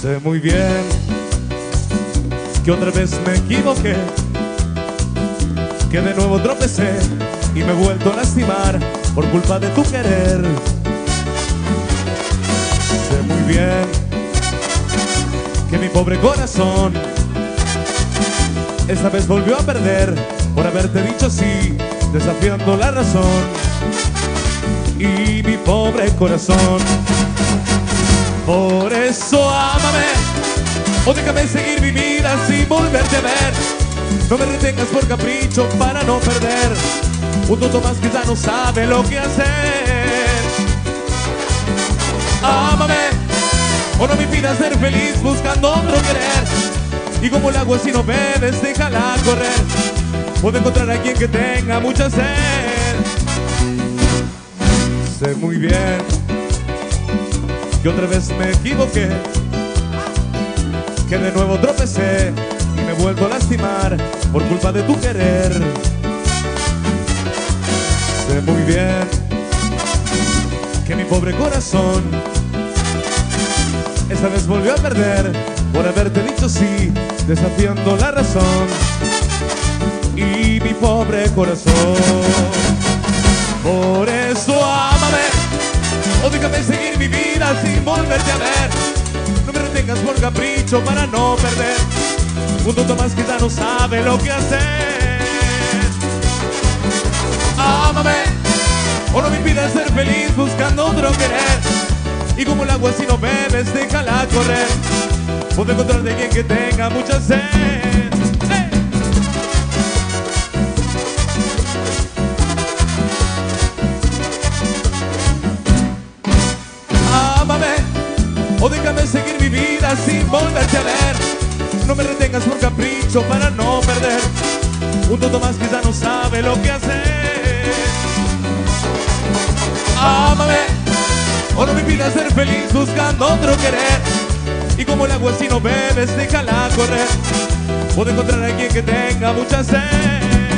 Sé muy bien que otra vez me equivoqué, que de nuevo tropecé y me he vuelto a lastimar por culpa de tu querer. Sé muy bien que mi pobre corazón esta vez volvió a perder por haberte dicho sí, desafiando la razón. Y mi pobre corazón, por eso ámame o déjame seguir mi vida sin volverte a ver. No me retengas por capricho para no perder un tonto más que ya no sabe lo que hacer. Ámame o no me pidas ser feliz buscando otro querer. Y como el agua si no bebes, déjala correr. Puedo encontrar a quien que tenga mucha sed. Sé muy bien que otra vez me equivoqué, que de nuevo tropecé y me vuelvo a lastimar por culpa de tu querer. Sé muy bien que mi pobre corazón esta vez volvió a perder por haberte dicho sí, desafiando la razón. Y mi pobre corazón, por eso ámame, o déjame seguir mi vida sin volverte a ver. No me retengas por capricho para no perder un tonto más que ya no sabe lo que hacer. Ámame, o no me impidas ser feliz buscando otro querer. Y como el agua si no bebes, déjala correr. Puedo encontrar de quien que tenga mucha sed. ¡Eh! Ámame, o déjame seguir mi vida sin volverte a ver. No me retengas por capricho para no perder un tonto más ya no sabe lo que hacer. No me pidas ser feliz buscando otro querer. Y como el agua si no bebes, déjala correr. Puedo encontrar a quien que tenga mucha sed.